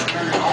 turn, turn it off.